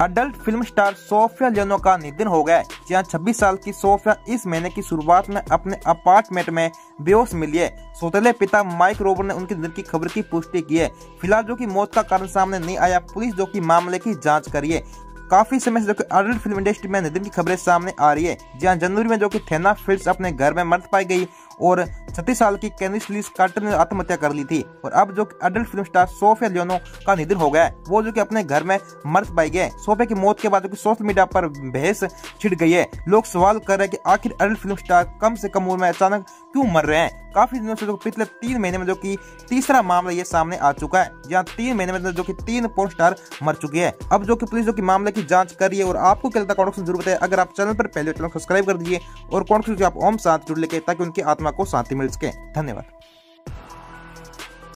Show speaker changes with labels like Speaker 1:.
Speaker 1: Adult film star Sophia लेनो का निधन हो गया। जहाँ 26 साल की सोफिया इस महीने की शुरुआत में अपने अपार्टमेंट में बेहोश मिली है। सोतेले पिता माइक रोबर ने उनके निधन की खबर की पुष्टि की है। फ़िलहाल जो की मौत का कारण सामने नहीं आया, पुलिस जो की मामले की जाँच करी है। काफ़ी समय से जो कि अडल्ट फ़िल्म इंडस्ट्री में निधन की खबरें सामने आ रही है। जहाँ जनवरी में जो कि थेना फिल्स अपने घर में मर्द पाई गई और छत्तीस साल की कैनिस लीस कार्टर ने आत्महत्या कर ली थी। और अब जो adult film star Sophia Leone का निधन हो गया है, वो जो कि अपने घर में मर्द पाई गए सोफिया की मौत के बाद जो कि सोशल मीडिया पर बहस छिड़ गई है। लोग सवाल कर रहे हैं कि आखिर अडल्ट फ़िल्म स्टार कम से कम उम्र में अचानक क्यों मर रहे हैं? काफ़ी दिनों से, जो पिछले तीन महीने में, जो कि तीसरा मामला ये सामने आ चुका है जहाँ तीन महीने में, जो कि तीन पोर्न स्टार मर चुके हैं। अब जो कि पुलिस, जो कि मामले की जाँच कर रही है, और आपको क्या लगता है ज़रूरत है? अगर आप चैनल पर पहले चैनल सब्सक्राइब कर दीजिए, और कौन आप ओम साथ जुड़ लेके, ताकि उनकी आत्मा को शांति मिल सके। धन्यवाद।